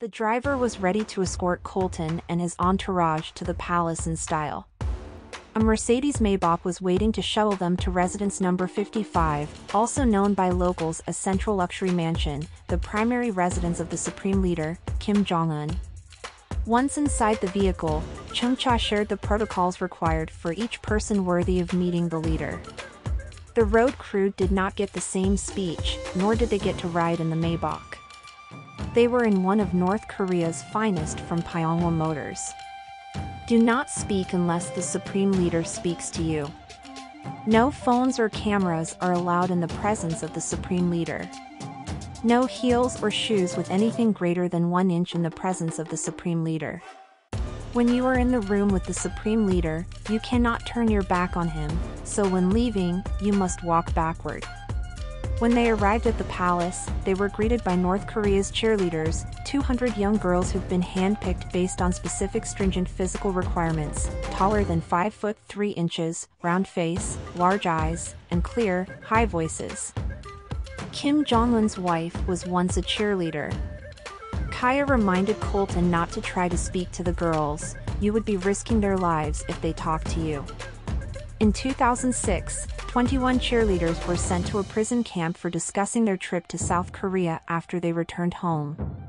The driver was ready to escort Colton and his entourage to the palace in style. A Mercedes Maybach was waiting to shuttle them to residence number 55, also known by locals as Central Luxury Mansion, the primary residence of the Supreme Leader, Kim Jong-un. Once inside the vehicle, Chung Cha shared the protocols required for each person worthy of meeting the leader. The road crew did not get the same speech, nor did they get to ride in the Maybach. They were in one of North Korea's finest from Pyeonghwa Motors. Do not speak unless the Supreme Leader speaks to you. No phones or cameras are allowed in the presence of the Supreme Leader. No heels or shoes with anything greater than one inch in the presence of the Supreme Leader. When you are in the room with the Supreme Leader, you cannot turn your back on him, so when leaving, you must walk backward. When they arrived at the palace, they were greeted by North Korea's cheerleaders, 200 young girls who've been handpicked based on specific stringent physical requirements, taller than 5 foot 3 inches, round face, large eyes, and clear, high voices. Kim Jong-un's wife was once a cheerleader. Kaya reminded Colton not to try to speak to the girls, you would be risking their lives if they talked to you. In 2006, 21 cheerleaders were sent to a prison camp for discussing their trip to South Korea after they returned home.